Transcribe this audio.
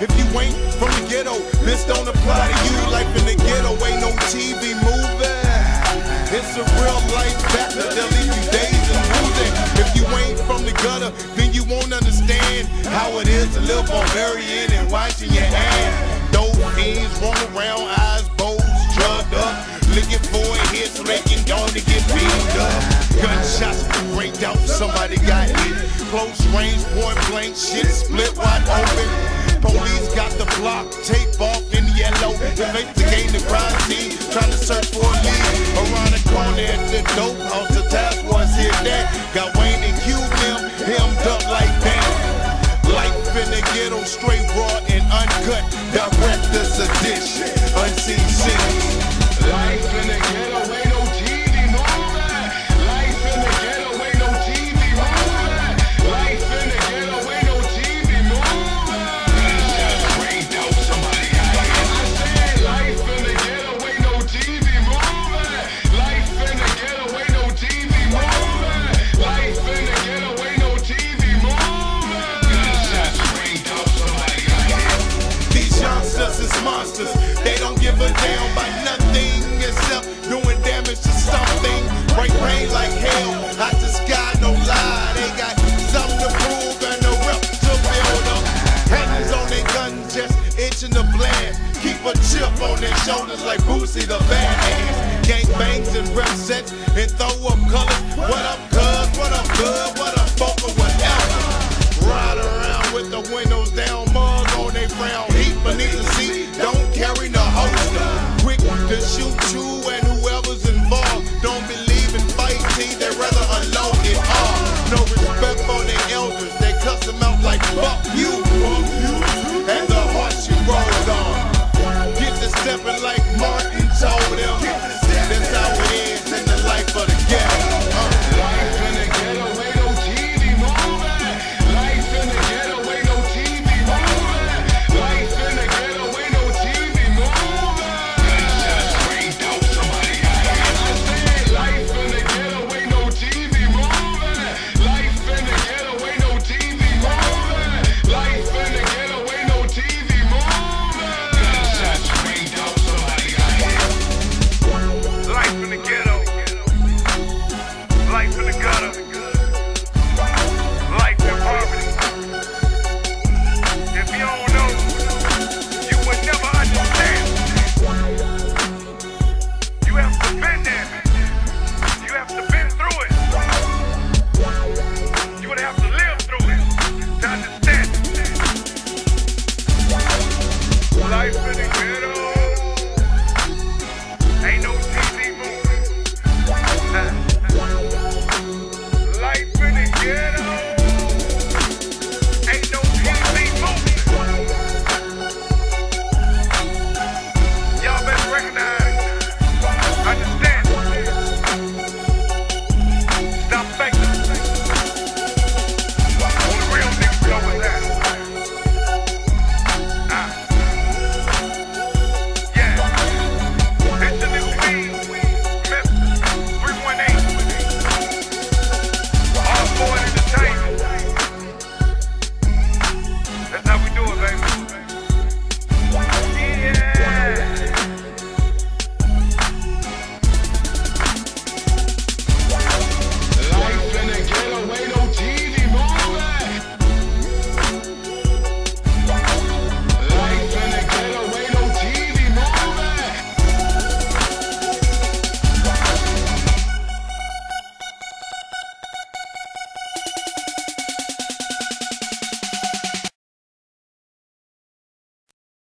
If you ain't from the ghetto, this don't apply to you. Life in the ghetto ain't no TV movie. It's a real life battle that leave you days and losing. If you ain't from the gutter, then you won't understand how it is to live on burying and washing your hands. Those fiends run around, eyes bows, drugged up looking for a hit so they can go to get beat up. Gunshots break out, somebody got hit. Close range, point blank, shit split wide block, tape off in the yellow. Make the game crime scene, trying to search for a lead. Around the corner at the dope house, the task force hit that. Got Wayne and Q him, hemmed up like that. Life in the ghetto, straight raw and uncut. Director's edition, like Boosie the badass. Gang bangs and rep sets and throw up colors. What up,